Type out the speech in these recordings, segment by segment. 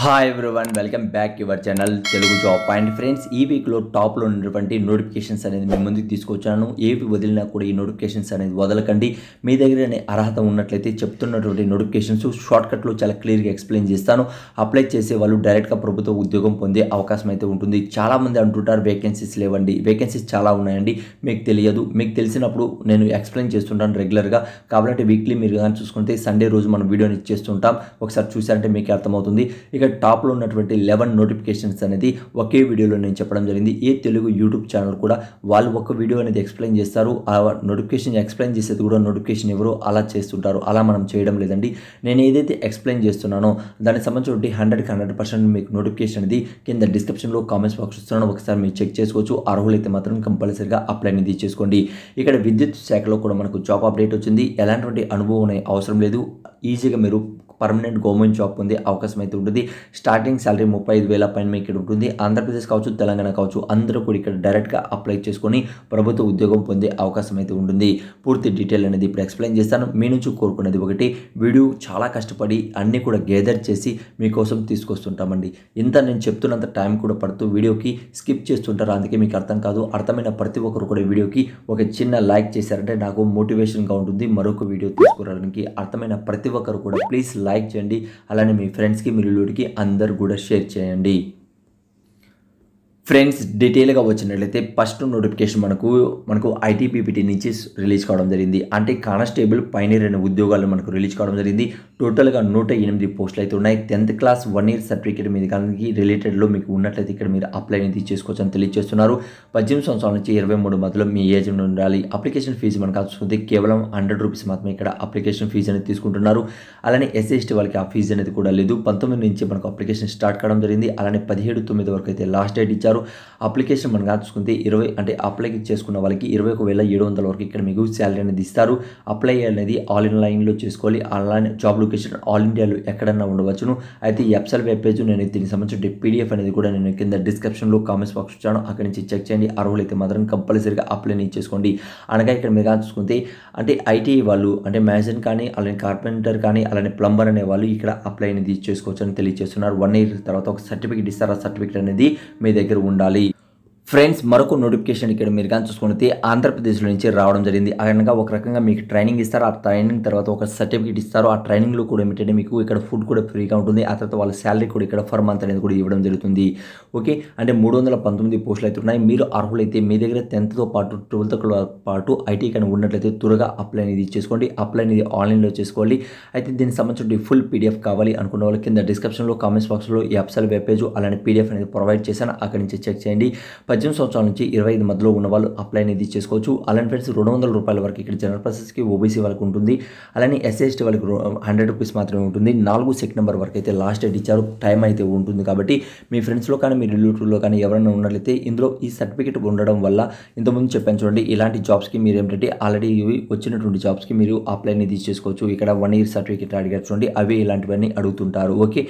Hi everyone welcome back your channel Telugu job point friends ఈ వీక్లో టాప్లో ఉన్నటువంటి నోటిఫికేషన్స్ అనేది మీ ముందుకు తీసుకొచ్చాను. ఏవి వదిలినా కూడా ఈ నోటిఫికేషన్స్ అనేది వదలకండి. మీ దగ్గర అర్హత ఉన్నట్లయితే చెప్తున్నటువంటి నోటిఫికేషన్స్ షార్ట్కట్లో చాలా క్లియర్గా ఎక్స్ప్లెయిన్ చేస్తాను. అప్లై చేసే వాళ్ళు డైరెక్ట్గా ప్రభుత్వ ఉద్యోగం పొందే అవకాశం అయితే ఉంటుంది. చాలామంది అంటుంటారు వేకెన్సీస్ లేవండి. వేకెన్సీస్ చాలా ఉన్నాయండి. మీకు తెలియదు. మీకు తెలిసినప్పుడు నేను ఎక్స్ప్లెయిన్ చేస్తుంటాను రెగ్యులర్గా కాబట్టి వీక్లీ మీరు కానీ చూసుకుంటే సండే రోజు మనం వీడియోని ఇచ్చేస్తుంటాం ఒకసారి చూసారంటే మీకు అర్థమవుతుంది. ఇక టాప్లో ఉన్నటువంటి లెవెన్ నోటిఫికేషన్స్ అనేది ఒకే వీడియోలో నేను చెప్పడం జరిగింది. ఏ తెలుగు యూట్యూబ్ ఛానల్ కూడా వాళ్ళు ఒక వీడియో అనేది ఎక్స్ప్లెయిన్ చేస్తారు. ఆ నోటిఫికేషన్ ఎక్స్ప్లెయిన్ చేసేది కూడా నోటిఫికేషన్ ఎవరు అలా చేస్తుంటారు. అలా మనం చేయడం లేదండి. నేను ఏదైతే ఎక్స్ప్లెయిన్ చేస్తున్నానో దానికి సంబంధించి హండ్రెడ్కి హండ్రెడ్ పర్సెంట్ మీకు నోటిఫికేషన్ అనేది కింద డిస్క్రిప్షన్లో కామెంట్స్ బాక్స్ ఇస్తున్నాను. ఒకసారి మీరు చెక్ చేసుకోవచ్చు. అర్హులైతే మాత్రం కంపల్సరీగా అప్లై అనేది చేసుకోండి. ఇక్కడ విద్యుత్ శాఖలో కూడా మనకు జాబ్ అప్డేట్ వచ్చింది. ఎలాంటి అనుభవం అనే అవసరం లేదు. ఈజీగా మీరు పర్మనెంట్ గవర్నమెంట్ జాబ్ పొందే అవకాశం అయితే ఉంటుంది. స్టార్టింగ్ శాలరీ ముప్పై ఐదు వేల పైన ఇక్కడ ఉంటుంది. ఆంధ్రప్రదేశ్ కావచ్చు తెలంగాణ కావచ్చు అందరూ కూడా ఇక్కడ డైరెక్ట్గా అప్లై చేసుకొని ప్రభుత్వ ఉద్యోగం పొందే అవకాశం అయితే ఉంటుంది. పూర్తి డీటెయిల్ అనేది ఇప్పుడు ఎక్స్ప్లెయిన్ చేస్తాను. మీ నుంచి కోరుకునేది ఒకటి వీడియో చాలా కష్టపడి అన్నీ కూడా గేదర్ చేసి మీకోసం తీసుకొస్తుంటామండి. ఇంత నేను చెప్తున్నంత టైం కూడా పడుతూ వీడియోకి స్కిప్ చేస్తుంటారు. అందుకే మీకు అర్థం కాదు అర్థమైన ప్రతి ఒక్కరు కూడా వీడియోకి ఒక చిన్న లైక్ చేశారంటే నాకు మోటివేషన్గా ఉంటుంది. మరొక వీడియో తీసుకురావడానికి అర్థమైన ప్రతి ఒక్కరు కూడా ప్లీజ్ లైక్ చేయండి. అలానే మీ ఫ్రెండ్స్కి మీ రిలేటివ్కి అందరు కూడా షేర్ చేయండి. ఫ్రెండ్స్ డీటెయిల్గా వచ్చినట్లయితే ఫస్ట్ నోటిఫికేషన్ మనకు మనకు ఐటీపీపీటీ నుంచి రిలీజ్ కావడం జరిగింది. అంటే కానిస్టేబుల్ పైనీర్ అనే ఉద్యోగాలు మనకు రిలీజ్ కావడం జరిగింది. టోటల్గా నూట ఎనిమిది పోస్టులు అయితే ఉన్నాయి. Tenth class one year certificate మీద కానీ రిలేటెడ్లో మీకు ఉన్నట్లయితే ఇక్కడ మీరు అప్లై అనేది చేసుకోవచ్చు అని తెలియజేస్తున్నారు. పద్దెనిమిది సంవత్సరాల నుంచి ఇరవై మూడు మధ్యలో మీ ఏజ్ ఉండాలి. అప్లికేషన్ ఫీజు మనకు చూసుకుంటే కేవలం హండ్రెడ్ రూపీస్ మాత్రమే ఇక్కడ అప్లికేషన్ ఫీజు అనేది తీసుకుంటున్నారు. అలానే ఎస్ఎస్టీ వాళ్ళకి ఆ ఫీజు అనేది కూడా లేదు. పంతొమ్మిది నుంచి మనకు అప్లికేషన్ స్టార్ట్ కావడం జరిగింది. అలానే పదిహేడు తొమ్మిది వరకు అయితే లాస్ట్ డేట్ ఇచ్చారు. అప్లికేషన్ మనం చూసుకుంటే ఇరవై అంటే అప్లై చేసుకున్న వాళ్ళకి ఇరవై ఒక వేల ఏడు వందల వరకు ఇక్కడ మీకు శాలరీ అనేది ఇస్తారు. అప్లై అనేది ఆల్ ఇన్ లైన్లో చేసుకోవాలి. ఆన్లైన్ జాబ్ లొకేషన్ ఆల్ ఇండియాలో ఎక్కడన్నా ఉండవచ్చును. అయితే ఈ వెబ్సైట్ వెబ్ పేజ్ నేను దీనికి సంబంధించిన పీడిఎఫ్ అనేది కూడా నేను కింద డిస్క్రిప్షన్లో కామెంట్స్ బాక్స్ ఇచ్చాను. అక్కడి నుంచి చెక్ చేయండి. అర్హులైతే మాత్రం కంపల్సరీగా అప్లై చేసుకోండి. అనగా ఇక్కడ మీరు చూసుకుంటే అంటే ఐటీ వాళ్ళు అంటే మ్యాజిన్ కానీ అలానే కార్పెంటర్ కానీ అలానే ప్లంబర్ అనే వాళ్ళు ఇక్కడ అప్లై అనేది చేసుకోవచ్చు అని తెలియజేస్తున్నారు. వన్ ఇయర్ తర్వాత ఒక సర్టిఫికేట్ ఇస్తారు. ఆ సర్టిఫికేట్ అనేది మీ దగ్గర ఉండాలి. ఫ్రెండ్స్ మరొక నోటిఫికేషన్ ఇక్కడ మీరు కానీ చూసుకుంటే ఆంధ్రప్రదేశ్లో నుంచి రావడం జరిగింది. అనగా ఒక రకంగా మీకు ట్రైనింగ్ ఇస్తారు. ఆ ట్రైనింగ్ తర్వాత ఒక సర్టిఫికేట్ ఇస్తారు. ఆ ట్రైనింగ్లో కూడా ఏమిటంటే మీకు ఇక్కడ ఫుడ్ కూడా ఫ్రీగా ఉంటుంది. ఆ తర్వాత వాళ్ళ శాలరీ కూడా ఇక్కడ ఫర్ మంత్ అనేది కూడా ఇవ్వడం జరుగుతుంది. ఓకే? అంటే మూడు వందల పంతొమ్మిది పోస్టులు అయితే ఉన్నాయి. మీరు అర్హులైతే మీ దగ్గర టెన్త్తో పాటు ట్వెల్త్తో పాటు ఐటీ కానీ ఉన్నట్లయితే త్వరగా అప్లై అనేది చేసుకోండి. అప్లై అనేది ఆన్లైన్లో చేసుకోవాలి. అయితే దీనికి సంబంధించిన ఫుల్ పీడిఎఫ్ కావాలి అనుకున్న వాళ్ళ కింద డిస్క్రిప్షన్లో కామెంట్స్ బాక్స్లో ఈ అప్సల్ వెబ్ పేజ్ అలానే పీడిఎఫ్ అనేది ప్రొవైడ్ చేశాను. అక్కడి నుంచి చెక్ చేయండి. పద్దెనిమిది సంవత్సరాల నుంచి ఇరవై ఐదు మధ్యలో ఉన్న వాళ్ళు అప్లై అనేది చేసుకోవచ్చు. అలానే ఫ్రెండ్స్ రెండు వందల రూపాయల వరకు ఇక్కడ జనరల్ ప్రాసెస్కి ఓబీసీ వాళ్ళకి ఉంటుంది. అలానే ఎస్సీఎస్టీ వాళ్ళకి హండ్రెడ్ రూపీస్ మాత్రమే ఉంటుంది. నాలుగు సెట్ నెంబర్ వరకు అయితే లాస్ట్ డేట్ ఇచ్చారు. టైం అయితే ఉంటుంది కాబట్టి మీ ఫ్రెండ్స్లో కానీ మీ రిలేటివ్లో కానీ ఎవరైనా ఉన్నట్లయితే ఇందులో ఈ సర్టిఫికేట్ ఉండడం వల్ల ఇంతకుముందు చెప్పాను చూడండి ఇలాంటి జాబ్స్కి మీరు ఏంటంటే ఆల్రెడీ వచ్చినటువంటి జాబ్స్కి మీరు అప్లై అనేది చేసుకోవచ్చు. ఇక్కడ వన్ ఇయర్ సర్టిఫికేట్ అడిగారు చూడండి అవి ఇలాంటివన్నీ అడుగుతుంటారు. ఓకే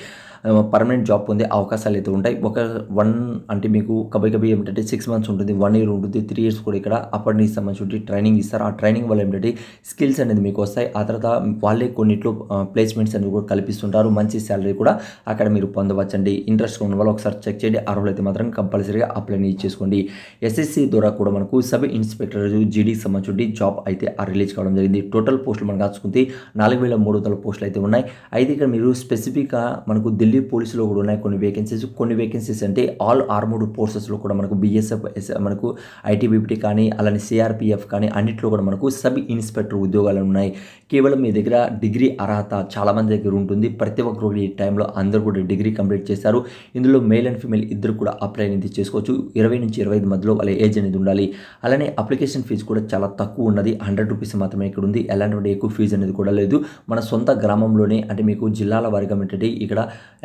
పర్మనెంట్ జాబ్ పొందే అవకాశాలు అయితే ఉంటాయి. ఒక వన్ అంటే మీకు కబై కబీ ఏమిటంటే సిక్స్ మంత్స్ ఉంటుంది వన్ ఇయర్ ఉంటుంది త్రీ ఇయర్స్ కూడా ఇక్కడ అప్పటి సంబంధించి ట్రైనింగ్ ఇస్తారు. ఆ ట్రైనింగ్ వల్ల ఏంటంటే స్కిల్స్ అనేది మీకు వస్తాయి. ఆ తర్వాత వాళ్ళే కొన్నిట్లో ప్లేస్మెంట్స్ అనేవి కూడా కల్పిస్తుంటారు. మంచి శాలరీ కూడా అక్కడ మీరు పొందవచ్చండి. ఇంట్రెస్ట్ ఉన్న వాళ్ళు ఒకసారి చెక్ చేయండి. అర్హులు అయితే మాత్రం కంపల్సరీగా అప్లై చేసుకోండి. ఎస్ఎస్సి ద్వారా కూడా మనకు సబ్ ఇన్స్పెక్టర్ జీడీకి సంబంధించి జాబ్ అయితే ఆ రిలీజ్ కావడం జరిగింది. టోటల్ పోస్టులు మనం కాచుకుంటే నాలుగు వేల మూడు వందల పోస్టులు అయితే ఉన్నాయి. అయితే ఇక్కడ మీరు స్పెసిఫిక్గా మనకు ఢిల్లీ పోలీసులో కూడా ఉన్నాయి కొన్ని వేకెన్సీస్ కొన్ని వేకెన్సీస్ అంటే ఆల్ ఆర్మూడ్ ఫోర్సెస్లో కూడా మనకు బీఎస్ఎఫ్ మనకు ఐటీబీపీటీ కానీ అలానే సిఆర్పిఎఫ్ కానీ అన్నింటిలో కూడా మనకు సబ్ ఇన్స్పెక్టర్ ఉద్యోగాలు ఉన్నాయి. కేవలం మీ దగ్గర డిగ్రీ అర్హత చాలామంది దగ్గర ఉంటుంది. ప్రతి ఒక్కరు ఈ టైంలో అందరూ కూడా డిగ్రీ కంప్లీట్ చేశారు. ఇందులో మేల్ అండ్ ఫీమేల్ ఇద్దరు కూడా అప్లై అనేది చేసుకోవచ్చు. ఇరవై నుంచి ఇరవై ఐదు మధ్యలో వాళ్ళ ఏజ్ అనేది ఉండాలి. అలానే అప్లికేషన్ ఫీజు కూడా చాలా తక్కువ ఉన్నది. హండ్రెడ్ రూపీస్ మాత్రమే ఇక్కడ ఉంది. ఎలాంటి ఎక్కువ ఫీజు అనేది కూడా లేదు. మన సొంత గ్రామంలోనే అంటే మీకు జిల్లాల వారిగా ఏంటంటే ఇక్కడ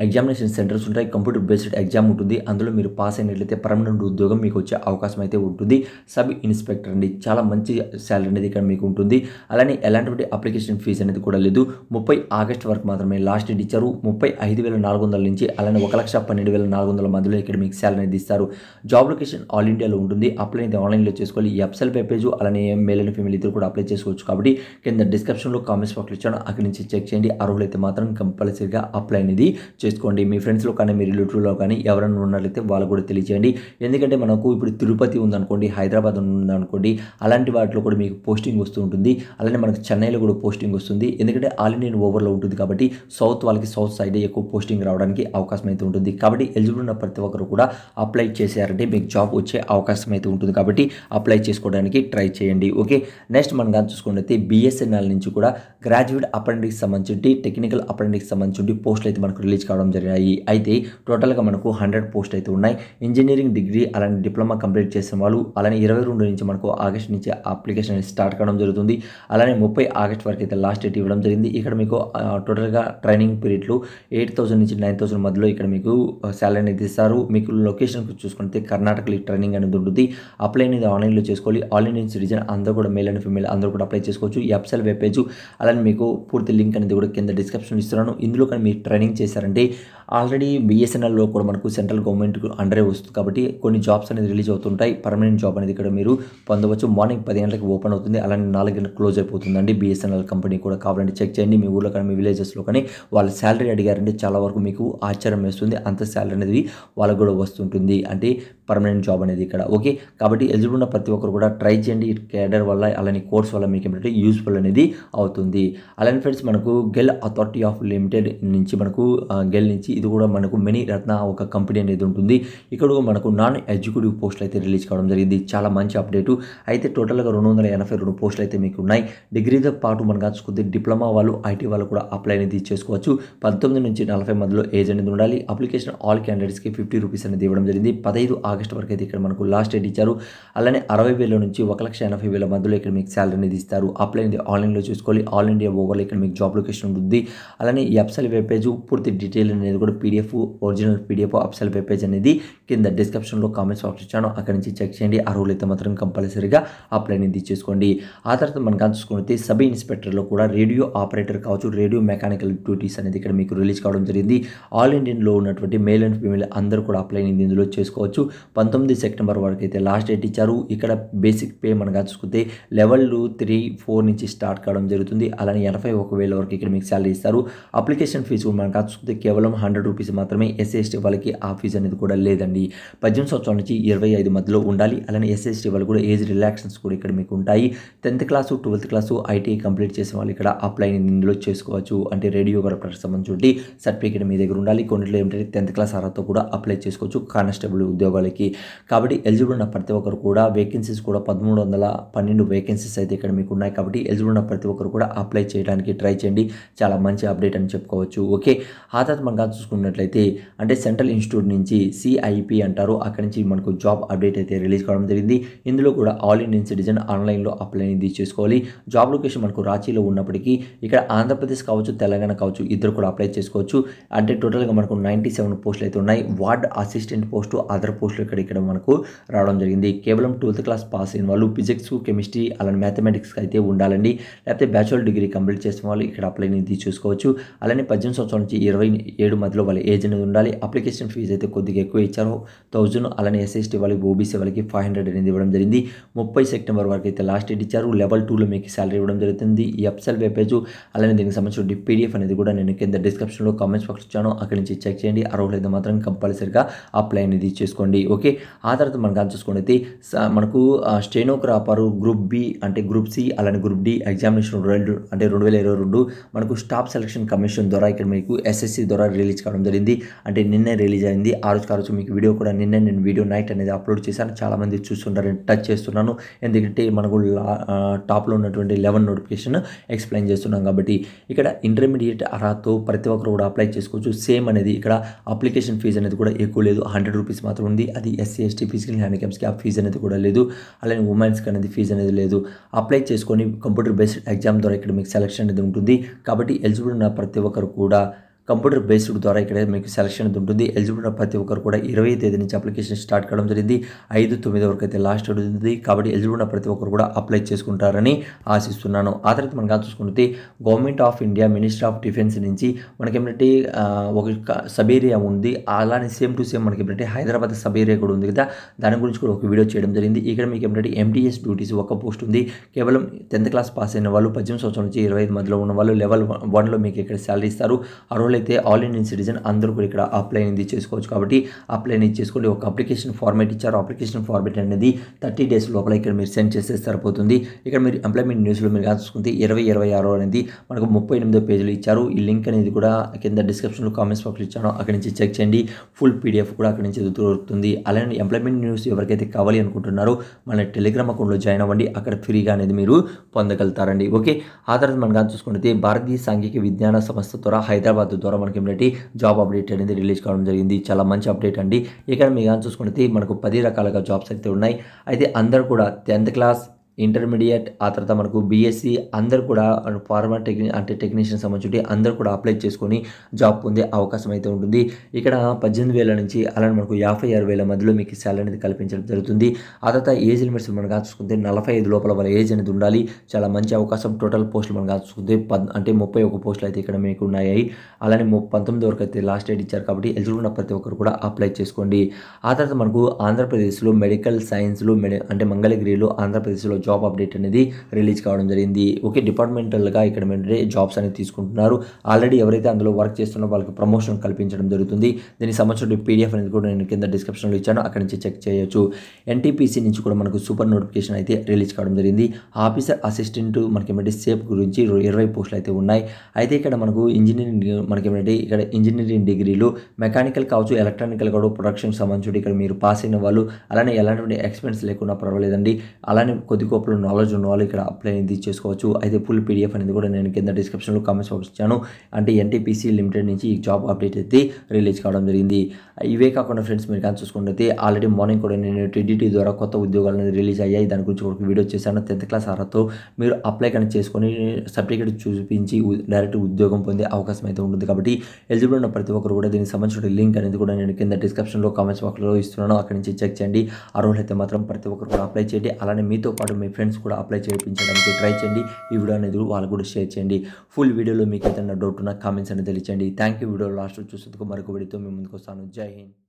ఎగ్జామినేషన్ సెంటర్స్ ఉంటాయి. కంప్యూటర్ బేస్డ్ ఎగ్జామ్ ఉంటుంది. అందులో మీరు పాస్ అయినట్లయితే పర్మనెంట్ ఉద్యోగం మీకు వచ్చే అవకాశం అయితే ఉంటుంది. సబ్ ఇన్స్పెక్టర్ అండి. చాలా మంచి శాలరీ అనేది ఇక్కడ మీకు ఉంటుంది. అలానే ఎలాంటి అప్లికేషన్ ఫీజు అనేది కూడా లేదు. ముప్పై ఆగస్ట్ వరకు మాత్రమే లాస్ట్ డేట్ ఇచ్చారు. ముప్పై ఐదు వేల నాలుగు వందల నుంచి అలానే ఒక లక్ష పన్నెండు వేల నాలుగు వందల మధ్యలో ఇక్కడ మీకు శాలరీ అనేది ఇస్తారు. జాబ్ లొకేషన్ ఆల్ ఇండియాలో ఉంటుంది. అప్లై అయితే ఆన్లైన్లో చేసుకోవాలి. ఈ వెబ్సైట్ పేజ్ అలానే మేల్ అండ్ ఫీమేల్ ఇద్దరు కూడా అప్లై చేసుకోవచ్చు కాబట్టి కింద డిస్క్రిప్షన్లో కామెంట్స్ బాక్స్ ఇచ్చాను. అక్కడి నుంచి చెక్ చేయండి. అర్హులైతే మాత్రం కంపల్సరీగా అప్లై అనేది చేసుకోండి. మీ ఫ్రెండ్స్లో కానీ మీ రిలేటివ్లో కానీ ఎవరైనా ఉన్నట్లయితే వాళ్ళు కూడా తెలియజేయండి ఎందుకంటే మనకు ఇప్పుడు తిరుపతి ఉందనుకోండి హైదరాబాద్ ఉందనుకోండి అలాంటి వాటిలో కూడా మీకు పోస్టింగ్ వస్తూ ఉంటుంది. అలానే మనకు చెన్నైలో కూడా పోస్టింగ్ వస్తుంది. ఎందుకంటే ఆల్ ఇండియన్ ఓవర్లో ఉంటుంది కాబట్టి సౌత్ వాళ్ళకి సౌత్ సైడ్ ఎక్కువ పోస్టింగ్ రావడానికి అవకాశం అయితే ఉంటుంది. కాబట్టి ఎలిజిబుల్ ఉన్న ప్రతి ఒక్కరు కూడా అప్లై చేశారంటే మీకు జాబ్ వచ్చే అవకాశం అయితే ఉంటుంది కాబట్టి అప్లై చేసుకోవడానికి ట్రై చేయండి. ఓకే? నెక్స్ట్ మనం కానీ చూసుకున్నట్లయితే బిఎస్ఎన్ఎల్ నుంచి కూడా గ్రాడ్యుయేట్ అప్రెంటిస్ సంబంధించి టెక్నికల్ అప్రెంటిస్ సంబంధించి పోస్టులు అయితే మనకు రిలీజ్ కావడం జరిగాయి అయితే టోటల్గా మనకు హండ్రెడ్ పోస్ట్ అయితే ఉన్నాయి. ఇంజనీరింగ్ డిగ్రీ అలానే డిప్లొమా కంప్లీట్ చేసిన వాళ్ళు అలానే ఇరవై రెండు నుంచి మనకు ఆగస్ట్ నుంచి అప్లికేషన్ స్టార్ట్ కావడం జరుగుతుంది. అలానే ముప్పై ఆగస్ట్ వరకు అయితే లాస్ట్ డేట్ ఇవ్వడం జరిగింది. ఇక్కడ మీకు టోటల్గా ట్రైనింగ్ పీరియడ్లు ఎయిట్ థౌసండ్ నుంచి నైన్ థౌసండ్ మధ్యలో ఇక్కడ మీకు శాలరీ అనేది ఇస్తారు. మీకు లొకేషన్ చూసుకుంటే కర్ణాటకలో ట్రైనింగ్ అనేది ఉంటుంది. అప్లై అనేది ఆన్లైన్లో చేసుకోవాలి. ఆల్ ఇండియన్ సిటిజన్ అందరూ కూడా మేల్ అండ్ ఫీమేల్ అందరూ కూడా అప్లై చేసుకోవచ్చు. ఈ వెబ్సైట్ వెబ్ పేజ్ అలానే మీకు పూర్తి లింక్ అనేది కూడా కింద డిస్క్రిప్షన్ ఇస్తున్నాను. ఇందులో కానీ మీరు ట్రైనింగ్ చేశారంటే they ఆల్రెడీ బిఎస్ఎన్ఎల్లో కూడా మనకు సెంట్రల్ గవర్నమెంట్ అండరే వస్తుంది. కాబట్టి కొన్ని జాబ్స్ అనేది రిలీజ్ అవుతుంటాయి. పర్మనెంట్ జాబ్ అనేది ఇక్కడ మీరు పొందవచ్చు. మార్నింగ్ పది గంటలకు ఓపెన్ అవుతుంది. అలానే నాలుగు గంటలకు క్లోజ్ అయిపోతుందండి. బిఎస్ఎన్ఎల్ కంపెనీ కూడా కావాలంటే చెక్ చేయండి. మీ ఊళ్ళో కానీ మీ విలేజెస్లో కానీ వాళ్ళ శాలరీ అడిగారంటే చాలా వరకు మీకు ఆశ్చర్యం వేస్తుంది. అంత శాలరీ అనేది వాళ్ళకు కూడా వస్తుంటుంది. అంటే పర్మనెంట్ జాబ్ అనేది ఇక్కడ. ఓకే? కాబట్టి ఎలిజిబుల్ ఉన్న ప్రతి ఒక్కరు కూడా ట్రై చేయండి. ఈ కేడర్ వల్ల అలానే కోర్స్ వల్ల మీకు ఏంటంటే యూస్ఫుల్ అనేది అవుతుంది. అలానే ఫ్రెండ్స్ మనకు గెల్ అథారిటీ ఆఫ్ లిమిటెడ్ నుంచి మనకు గెల్ నుంచి ఇది కూడా మనకు మినీ రత్న ఒక కంపెనీ అనేది ఉంటుంది. ఇక్కడ మనకు నాన్ ఎగ్జిక్యూటివ్ పోస్టులు అయితే రిలీజ్ కావడం జరిగింది. చాలా మంచి అప్డేటు. అయితే టోటల్గా రెండు వందల ఎనభై రెండు పోస్టులు అయితే మీకు ఉన్నాయి. డిగ్రీతో పాటు మనం కాచుకుంటే డిప్లొమా వాళ్ళు ఐటీ వాళ్ళు కూడా అప్లై అనేది చేసుకోవచ్చు. పంతొమ్మిది నుంచి నలభై మధ్యలో ఏజ్ అనేది ఉండాలి. అప్లికేషన్ ఆల్ క్యాండిడేట్స్కి ఫిఫ్టీ రూపీస్ అనేది ఇవ్వడం జరిగింది. పదహైదు ఆగస్ట్ వరకు అయితే ఇక్కడ మనకు లాస్ట్ డేట్ ఇచ్చారు. అలానే అరవై వేల నుంచి ఒక లక్ష ఎనభై వేల మధ్యలో ఇక్కడ మీకు శాలరీ అనేది ఇస్తారు. అప్లై అనేది ఆన్లైన్లో చూసుకోవాలి. ఆల్ ఇండియా ఓవర్లో ఇక్కడ మీకు జాబ్ లొకేషన్ ఉంటుంది. అలానే ఈ అప్సల్ వెబ్ పేజ్ పూర్తి డీటెయిల్ అనేది కూడా PDF original PDF official web page అనేది కింద డిస్క్రిప్షన్లో కామెంట్స్ బాక్స్ ఇచ్చాను. అక్కడ నుంచి చెక్ చేయండి. అర్హులైతే అయితే మాత్రం కంపల్సరీగా అప్లై అనేది చేసుకోండి ఆ తర్వాత మనం కానీ చూసుకుంటే సబ్ ఇన్స్పెక్టర్లో కూడా రేడియో ఆపరేటర్ కావచ్చు రేడియో మెకానికల్ డ్యూటీస్ అనేది ఇక్కడ మీకు రిలీజ్ కావడం జరిగింది. ఆల్ ఇండియన్లో ఉన్నటువంటి మేల్ అండ్ ఫీమేల్ అందరూ కూడా అప్లై అనేది ఇందులో చేసుకోవచ్చు. పంతొమ్మిది సెప్టెంబర్ వరకు అయితే లాస్ట్ డేట్ ఇచ్చారు. ఇక్కడ బేసిక్ పే మనం కానీ చూసుకుంటే లెవెల్ త్రీ ఫోర్ నుంచి స్టార్ట్ కావడం జరుగుతుంది. అలానే ఎనభై ఒక వేల వరకు ఇక్కడ మీకు శాలరీ ఇస్తారు. అప్లికేషన్ ఫీజు కూడా మనం కాచుకుంటే కేవలం హండ్రెడ్ రూపీస్ మాత్రమే ఎస్సీ ఎస్టీ వాళ్ళకి ఆ ఫీజు అనేది కూడా లేదండి. పద్దెనిమిది సంవత్సరాల నుంచి ఇరవై ఐదు మధ్యలో ఉండాలి. అలానే ఎస్సీ ఎస్టీ వాళ్ళు కూడా ఏజ్ రిలాక్షన్స్ కూడా ఇక్కడ మీకు ఉంటాయి. Tenth class twelfth class IT complete చేసిన వాళ్ళు ఇక్కడ అప్లై ఇందులో చేసుకోవచ్చు. అంటే రేడియోగ్రాఫర్ సంబంధించి సర్టిఫికేట్ మీ దగ్గర ఉండాలి. కొన్నిట్లో ఏమిటంటే టెన్త్ క్లాస్ అర్హత కూడా అప్లై చేసుకోవచ్చు కానిస్టేబుల్ ఉద్యోగాలకి. కాబట్టి ఎలిజిబుల్ ఉన్న ప్రతి ఒక్కరు కూడా వేకెన్సీస్ కూడా పదమూడు వందల పన్నెండు వేకెన్సీస్ అయితే ఇక్కడ మీకు ఉన్నాయి. కాబట్టి ఎలిజిబుల్ ఉన్న ప్రతి ఒక్కరు కూడా అప్లై చేయడానికి ట్రై చేయండి. చాలా మంచి అప్డేట్ అని చెప్పుకోవచ్చు. ఓకే. ఆ తర్వాత మనం చూసుకున్నట్లయితే అంటే సెంట్రల్ ఇన్స్టిట్యూట్ నుంచి సిఐపి అంటారు. అక్కడి నుంచి మనకు జాబ్ అప్డేట్ అయితే రిలీజ్ కావడం జరిగింది. ఇందులో కూడా ఆల్ ఇండియన్ సిటిజన్ ఆన్లైన్లో అప్లై అనేది చేసుకోవాలి. జాబ్ లొకేషన్ మనకు రాంచీలో ఉన్నప్పటికీ ఇక్కడ ఆంధ్రప్రదేశ్ కావచ్చు తెలంగాణ కావచ్చు ఇద్దరు కూడా అప్లై చేసుకోవచ్చు. అంటే టోటల్గా మనకు నైంటీ సెవెన్ పోస్టులు అయితే ఉన్నాయి. వార్డ్ అసిస్టెంట్ పోస్టు అదర్ పోస్టులు ఇక్కడ ఇక్కడ మనకు రావడం జరిగింది. కేవలం ట్వెల్త్ క్లాస్ పాస్ అయిన వాళ్ళు ఫిజిక్స్ కెమిస్ట్రీ అలానే మ్యాథమెటిక్స్ అయితే ఉండాలండి. లేకపోతే బ్యాచులర్ డిగ్రీ కంప్లీట్ చేసిన వాళ్ళు ఇక్కడ అప్లై అనేది చూసుకోవచ్చు. అలానే పద్దెనిమిది సంవత్సరాల నుంచి ఇరవై ఏడు మధ్యలో వాళ్ళ ఏజ్ అనేది ఉండాలి. అప్లికేషన్ ఫీజు అయితే కొద్దిగా ఎక్కువ ఇచ్చారు. థౌజండ్ అలానే ఎస్ఎస్టీ వాళ్ళకి ఓబీసీ వాళ్ళకి ఫైవ్ హండ్రెడ్ అనేది ఇవ్వడం జరిగింది. ముప్పై సెప్టెంబర్ వరకు అయితే లాస్ట్ డేట్ ఇచ్చారు. లెవెల్ టూలో మీకు శాలరీ ఇవ్వడం జరుగుతుంది. ఈ ఎప్సెల్ వెబ్ పేజ్ అలానే దీనికి సంబంధించిన పీడిఎఫ్ అనేది కూడా నేను కింద డిస్క్రిప్షన్లో కామెంట్స్ బాక్స్ ఇచ్చాను. అక్కడి నుంచి చెక్ చేయండి. అర్హులు అయితే మాత్రం కంపల్సరీగా అప్లై అనేది చేసుకోండి. ఓకే? ఆ తర్వాత మనం కానీ చూసుకుంటే స- మనకు స్టెనోగ్రాఫర్ గ్రూప్ బి అంటే గ్రూప్ సి అలానే గ్రూప్ డి ఎగ్జామినేషన్ రెండు అంటే రెండు వేల ఇరవై రెండు. మనకు స్టాఫ్ సెలక్షన్ కమిషన్ ద్వారా ఇక్కడ మీకు ఎస్ఎస్సి ద్వారా రిలీజ్ కావడం జరిగింది. అంటే నిన్నే రిలీజ్ అయింది. ఆ రోజు ఆ మీకు వీడియో కూడా నిన్నే నేను వీడియో నైట్ అనేది అప్లోడ్ చేశాను. చాలామంది చూస్తుంటారని టచ్ చేస్తున్నాను. ఎందుకంటే మనకు టాప్లో ఉన్నటువంటి లెవెన్ నోటిఫికేషన్ ఎక్స్ప్లెయిన్ చేస్తున్నాం కాబట్టి ఇక్కడ ఇంటర్మీడియట్ అర్హతతో ప్రతి ఒక్కరు కూడా అప్లై చేసుకోవచ్చు. సేమ్ అనేది ఇక్కడ అప్లికేషన్ ఫీజు అనేది కూడా ఎక్కువ లేదు. హండ్రెడ్ రూపీస్ మాత్రం ఉంది. అది ఎస్సీ ఎస్టీ ఫిజికల్ హ్యాండిక్యాప్స్కి ఆ ఫీజు అనేది కూడా లేదు. అలానే ఉమెన్స్కి అనేది ఫీజు అనేది లేదు. అప్లై చేసుకొని కంప్యూటర్ బేస్డ్ ఎగ్జామ్ ద్వారా ఇక్కడ మీకు సెలక్షన్ అనేది ఉంటుంది. కాబట్టి ఎలిజిబుల్ ఉన్న ప్రతి ఒక్కరు కూడా కంప్యూటర్ బేస్డ్ ద్వారా ఇక్కడ మీకు సెలక్షన్ అనేది ఉంటుంది. ఎలిజిబుల్ ఉన్న ప్రతి ఒక్కరు కూడా ఇరవై తేదీ నుంచి అప్లికేషన్ స్టార్ట్ కావడం జరిగింది. ఐదు తొమ్మిది వరకు అయితే లాస్ట్ ఉంటుంది. కాబట్టి ఎలిజిబుల్ ఉన్న ప్రతి ఒక్కరు కూడా అప్లై చేసుకుంటారని ఆశిస్తున్నాను. ఆ తర్వాత మనం కాదు చూసుకుంటే government of India minister of defence నుంచి మనకి ఏమిటంటే ఒక సబేరియా ఉంది. అలానే సేమ్ టు సేమ్ మనకి ఏంటంటే హైదరాబాద్ సబేరియా కూడా ఉంది కదా. దాని గురించి కూడా ఒక వీడియో చేయడం జరిగింది. ఇక్కడ మీకు ఏంటంటే ఎంటీఎస్ డ్యూటీస్ ఒక పోస్ట్ ఉంది. కేవలం టెన్త్ క్లాస్ పాస్ అయిన వాళ్ళు పద్దెనిమిది సంవత్సరం నుంచి ఇరవై ఐదు మధ్యలో ఉన్న వాళ్ళు లెవెల్ వన్లో మీకు ఇక్కడ శాలరీ ఇస్తారు. అరవై ఎవరైతే ఆల్ ఇండియన్ సిటిజన్ అందరూ కూడా ఇక్కడ అప్లై అనేది చేసుకోవచ్చు. కాబట్టి అప్లై అనేది చేసుకోండి. ఒక అప్లికేషన్ ఫార్మేట్ ఇచ్చారు. అప్లికేషన్ ఫార్మేట్ అనేది థర్టీ డేస్ లోపల ఇక్కడ మీరు సెండ్ చేస్తే సరిపోతుంది. ఇక్కడ మీరు ఎంప్లాయ్మెంట్ న్యూస్లో మీరు కానీ చూసుకుంటే ఇరవై ఇరవై ఆరు అనేది మనకు ముప్పై ఎనిమిదో పేజీలు ఇచ్చారు. ఈ లింక్ అనేది కూడా కింద డిస్క్రిప్షన్లో కామెంట్స్ బాక్స్లో ఇచ్చాను. అక్కడి నుంచి చెక్ చేయండి. ఫుల్ పీడిఎఫ్ కూడా అక్కడి నుంచి దొరుకుతుంది. అలానే ఎంప్లాయ్మెంట్ న్యూస్ ఎవరికైతే కావాలి అనుకుంటున్నారో మన టెలిగ్రామ్ అకౌంట్లో జాయిన్ అవ్వండి. అక్కడ ఫ్రీగా అనేది మీరు పొందగలుగుతారండి. ఓకే? ఆ తర్వాత మనం కానీ చూసుకుంటే భారతీయ సాంఘిక విజ్ఞాన సంస్థ ద్వారా హైదరాబాద్ ద్వారా మనకి ఏంటంటే జాబ్ అప్డేట్ అనేది రిలీజ్ కావడం జరిగింది. చాలా మంచి అప్డేట్ అండి. ఇక్కడ మీకు కానీ చూసుకుంటే మనకు పది రకాలుగా జాబ్స్ అయితే ఉన్నాయి. అయితే అందరూ కూడా టెన్త్ క్లాస్ ఇంటర్మీడియట్ ఆ తర్వాత మనకు బీఎస్సీ అందరు కూడా ఫార్మా టెక్ని అంటే టెక్నీషియన్ సంబంధించి అందరు కూడా అప్లై చేసుకొని జాబ్ పొందే అవకాశం అయితే ఉంటుంది. ఇక్కడ పద్దెనిమిది వేల నుంచి అలానే మనకు యాభై ఆరు వేల మధ్యలో మీకు శాలరీ అనేది కల్పించడం జరుగుతుంది. ఆ తర్వాత ఏజ్ లిమిట్స్ మనం కాచుకుంటే చూసుకుంటే నలభై ఐదు లోపల వాళ్ళ ఏజ్ అనేది ఉండాలి. చాలా మంచి అవకాశం. టోటల్ పోస్టులు మనం కాచుకుంటే చూసుకుంటే పద్ అంటే ముప్పై ఒక పోస్టులు అయితే ఇక్కడ మీకు ఉన్నాయి అలానే పంతొమ్మిది వరకు అయితే లాస్ట్ డేట్ ఇచ్చారు కాబట్టి ఎలిజిబుల్ ఉన్న ప్రతి ఒక్కరు కూడా అప్లై చేసుకోండి. ఆ తర్వాత మనకు ఆంధ్రప్రదేశ్లో మెడికల్ సైన్స్లో మెడి అంటే మంగళగిరిలో ఆంధ్రప్రదేశ్లో జాబ్ అప్డేట్ అనేది రిలీజ్ కావడం జరిగింది. ఓకే డిపార్ట్మెంటల్గా ఇక్కడ ఏంటంటే జాబ్స్ అనేది తీసుకుంటున్నారు. ఆల్రెడీ ఎవరైతే అందులో వర్క్ చేస్తున్నారో వాళ్ళకి ప్రమోషన్ కల్పించడం జరుగుతుంది. దీనికి సంబంధించిన పీడిఎఫ్ అనేది కూడా నేను కింద డిస్క్రిప్షన్లో ఇచ్చాను. అక్కడి నుంచి చెక్ చేయొచ్చు. ఎన్టీపీసీ నుంచి కూడా మనకు సూపర్ నోటిఫికేషన్ అయితే రిలీజ్ కావడం జరిగింది. ఆఫీసర్ అసిస్టెంట్ మనకి ఏమంటే సేఫ్ గురించి ఇరవై పోస్టులు అయితే ఉన్నాయి. అయితే ఇక్కడ మనకు ఇంజనీరింగ్ మనకి ఏమంటే ఇక్కడ ఇంజనీరింగ్ డిగ్రీలు మెకానికల్ కావచ్చు ఎలక్ట్రానికల్ కూడా ప్రొడక్షన్ సంబంధించి ఇక్కడ మీరు పాస్ అయిన వాళ్ళు. అలానే ఎలాంటి ఎక్స్పెన్స్ లేకుండా పర్వాలేదండి. అలానే కొద్ది గొప్పలు నాలెడ్జ్ ఉన్న వాళ్ళు ఇక్కడ అప్లై అనేది చేసుకోవచ్చు. అయితే ఫుల్ పీడిఎఫ్ అనేది కూడా నేను కింద డిస్క్రిప్షన్లో కామెంట్స్ బాక్స్ ఇచ్చాను. అంటే ఎన్టీపీసీ లిమిటెడ్ నుంచి ఈ జాబ్ అప్డేట్ అయితే రిలీజ్ కావడం జరిగింది. ఇవే కాకుండా ఫ్రెండ్స్ మీరు కానీ చూసుకుంటే ఆల్రెడీ మార్నింగ్ కూడా నేను టీడీటీ ద్వారా కొత్త ఉద్యోగాలు అనేది రిలీజ్ అయ్యాయి. దాని గురించి ఒక వీడియో చేశాను. టెన్త్ క్లాస్ అర్హతతో మీరు అప్లై కనెక్ట్ చేసుకొని సర్టిఫికేట్ చూపించి డైరెక్ట్ ఉద్యోగం పొందే అవకాశం అయితే ఉంటుంది. కాబట్టి ఎలిజిబుల్ ఉన్న ప్రతి ఒక్కరు కూడా దీనికి సంబంధించిన లింక్ అనేది కూడా నేను కింద డిస్క్రిప్షన్లో కామెంట్స్ బాక్స్లో ఇస్తున్నాను. అక్కడి నుంచి చెక్ చేయండి. అర్హులైతే మాత్రం ప్రతి ఒక్కరు కూడా అప్లై చేయండి. అలానే మీతో పాటు మీ ఫ్రెండ్స్ కూడా అప్లై చేయించడానికి ట్రై చేయండి. ఈ వీడియో అనేది వాళ్ళకు కూడా షేర్ చేయండి. ఫుల్ వీడియోలో మీకు ఏదైనా డౌట్ ఉన్న కామెంట్స్ అనేది తెలియచండి థ్యాంక్ యూ వీడియో లాస్ట్ చూసేందుకు మరొక వీడియోతో మీ ముందుకు వస్తాను. జై హింద్.